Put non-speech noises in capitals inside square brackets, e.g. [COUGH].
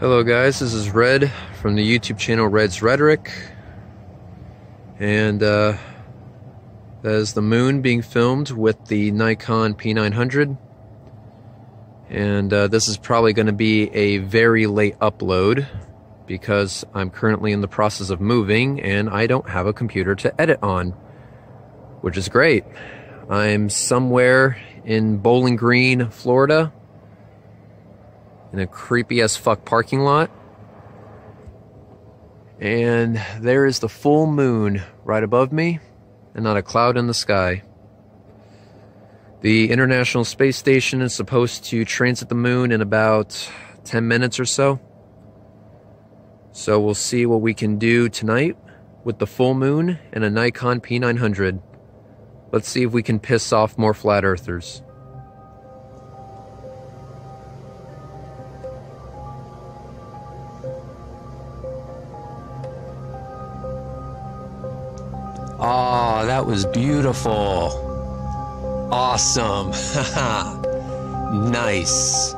Hello, guys. This is Red from the YouTube channel Red's Rhetoric. And uh, that is the moon being filmed with the Nikon P900. And uh, this is probably going to be a very late upload because I'm currently in the process of moving and I don't have a computer to edit on, which is great. I'm somewhere in Bowling Green, Florida in a creepy as fuck parking lot. And there is the full moon right above me, and not a cloud in the sky. The International Space Station is supposed to transit the moon in about 10 minutes or so. So we'll see what we can do tonight with the full moon and a Nikon P900. Let's see if we can piss off more flat earthers. That was beautiful. Awesome. [LAUGHS] nice.